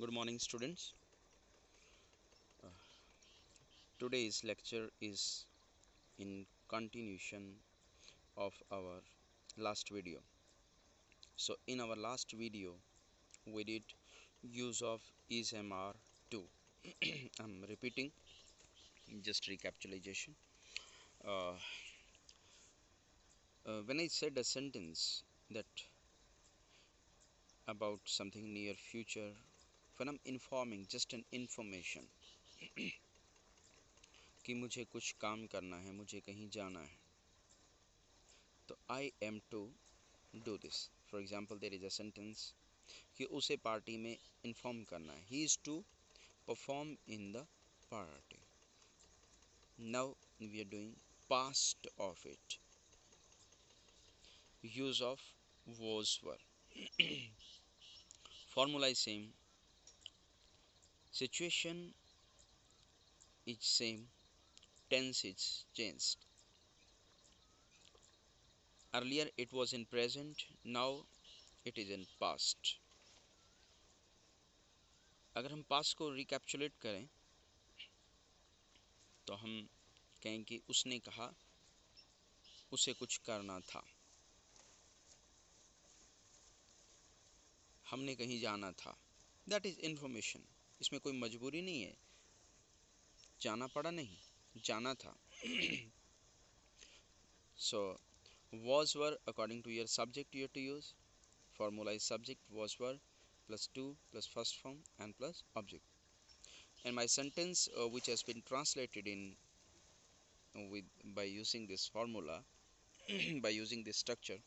Good morning, students. Uh, today's lecture is in continuation of our last video. So, in our last video, we did use of ismr2. I'm repeating, just recapitulation. Uh, uh, when I said a sentence that about something near future I'm informing, just an information कि मुझे कुछ काम करना है, मुझे कहीं जाना है। तो I am to do this for example there is a sentence कि उसे पार्टी में इन्फॉर्म करना है। He is to perform in the party now we are doing past of it use of was were. Formula is situation is same tense is changed earlier it was in present now it is in past अगर हम past को recapitulate करें तो हम कहें कि उसने कहा उसे कुछ करना था हमने कहीं जाना था दैट इज़ इन्फॉर्मेशन इसमें कोई मजबूरी नहीं है। जाना पड़ा नहीं, जाना था। So was were according to your subject you're to use formula is subject was were plus to plus first form and plus object and my sentence which has been translated in with by using this formula by using this structure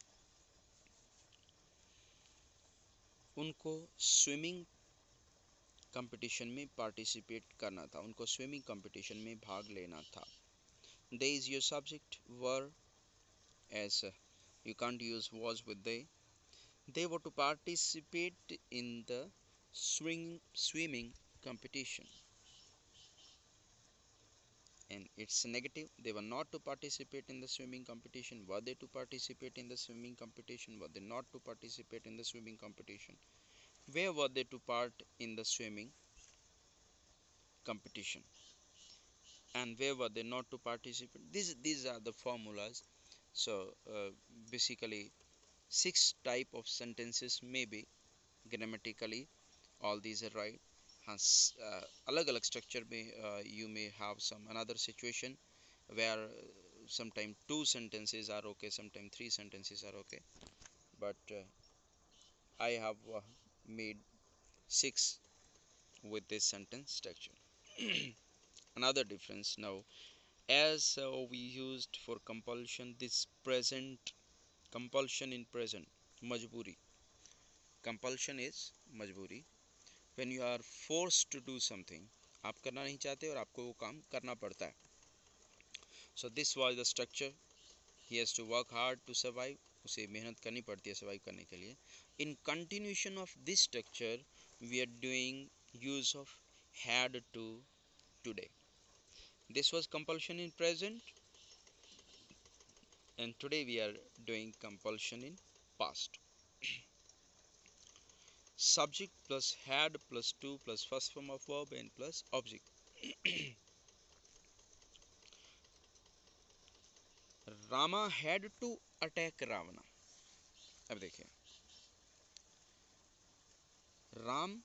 उनको swimming competition में participate करना था उनको swimming competition में भाग लेना था they is your subject were as you can't use was with they they were to participate in the swing swimming competition and it's negative they were not to participate in the swimming competition were they to participate in the swimming competition were they not to participate in the swimming competition where were they to part in the swimming competition? And where were they not to participate? These these are the formulas. So uh, basically six type of sentences may be grammatically all these are right. Has uh, alag alag structure may uh, you may have some another situation where uh, sometime two sentences are okay sometime three sentences are okay. But uh, i have uh, made six with this sentence structure another difference now as uh, we used for compulsion this present compulsion in present majburi compulsion is majburi when you are forced to do something आप करना नहीं चाहते और आपको वो काम करना पड़ता है so this was the structure he has to work hard to survive उसे मेहनत करनी पड़ती है सर्वाइव करने के लिए in continuation of this structure we are doing use of had to today this was compulsion in present and today we are doing compulsion in past subject plus had plus to plus first form of verb and plus object Rama had to attack रावणा अब देखिए Ram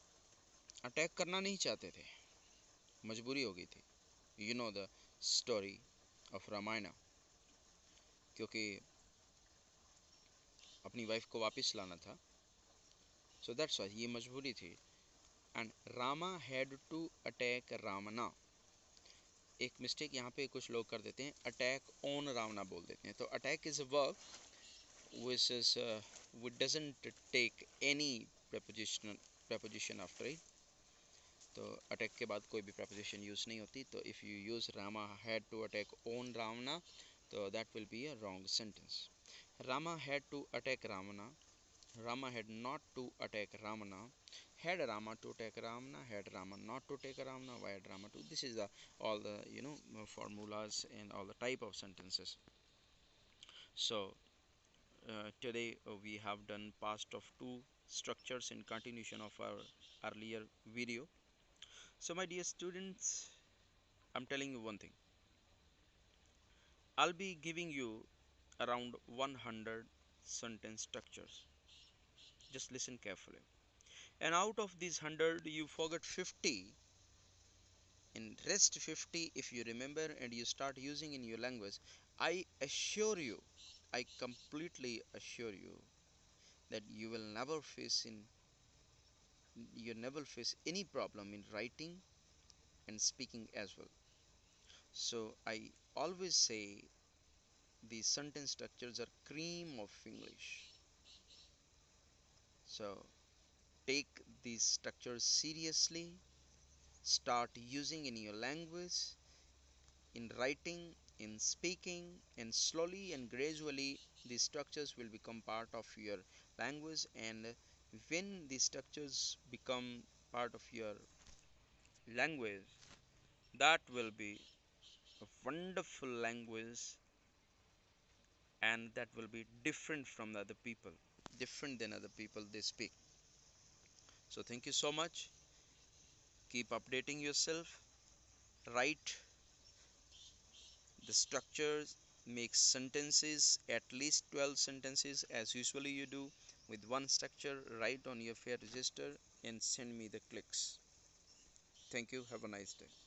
attack करना नहीं चाहते थे। मजबूरी हो गई थी। You know the story of Ramayana. क्योंकि अपनी वाइफ को वापस लाना था। सो दैट्स वाई ये मजबूरी थी। And Rama had to attack Ravana. एक मिस्टेक यहाँ पे कुछ लोग कर देते हैं। अटैक ऑन रावणा बोल देते हैं। तो attack is a verb which is which doesn't take any prepositional preposition after it तो अटैक के बाद कोई भी प्रपोजिशन यूज़ नहीं होती तो if you use Rama had to attack on Ravana so that will be a wrong sentence rama had to attack ravana rama had not to attack ramana had rama to attack ramana had rama not to take ramana why had rama to this is the all the you know formulas and all the type of sentences so uh, today uh, we have done past of two structures in continuation of our earlier video. So my dear students i'm telling you one thing. I'll be giving you around 100 sentence structures. Just listen carefully. And out of these 100 you forget 50 in rest 50 if you remember and you start using in your language i assure you i completely assure you that you will never face in you never face any problem in writing and speaking as well. So i always say these sentence structures are cream of english. So take these structures seriously. Start using in your language in writing in speaking and slowly and gradually these structures will become part of your language and when these structures become part of your language that will be a wonderful language and that will be different from the other people different than other people they speak. So thank you so much. Keep updating yourself. Write the structures make sentences at least 12 sentences as usually you do with one structure write on your fair register and send me the clicks. Thank you. Have a nice day